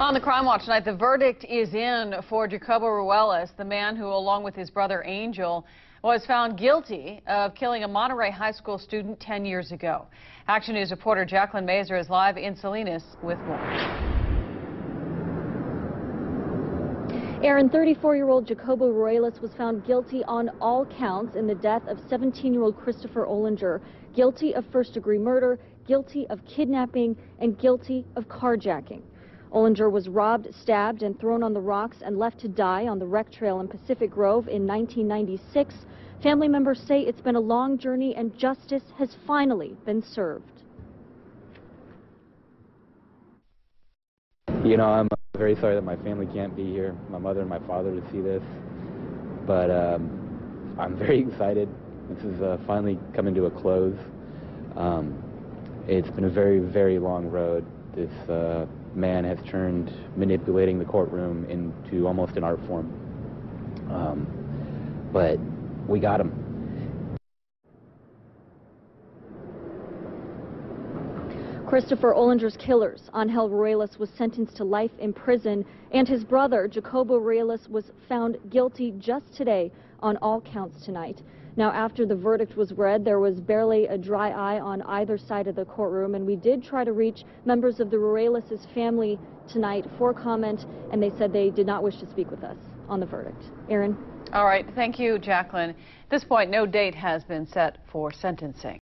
On the Crime Watch tonight, the verdict is in for Jacobo Ruelas, the man who, along with his brother Angel, was found guilty of killing a Monterey High School student 10 years ago. Action News reporter Jacqueline Mazer is live in Salinas with more. Aaron, 34-year-old Jacobo Ruelas was found guilty on all counts in the death of 17-year-old Christopher Olinger, guilty of first-degree murder, guilty of kidnapping, and guilty of carjacking. Olinger was robbed, stabbed, and thrown on the rocks and left to die on the rec trail in Pacific Grove in 1996. Family members say it's been a long journey and justice has finally been served. You know, I'm very sorry that my family can't be here, my mother and my father to see this, but um, I'm very excited. This is uh, finally coming to a close. Um, it's been a very, very long road. This uh, man has turned manipulating the courtroom into almost an art form. Um, but we got him. Christopher Olinger's killers, Angel Ruelas, was sentenced to life in prison, and his brother, Jacobo Ruelas, was found guilty just today on all counts tonight. Now, after the verdict was read, there was barely a dry eye on either side of the courtroom, and we did try to reach members of the Ruelas' family tonight for comment, and they said they did not wish to speak with us on the verdict. Aaron? All right. Thank you, Jacqueline. At this point, no date has been set for sentencing.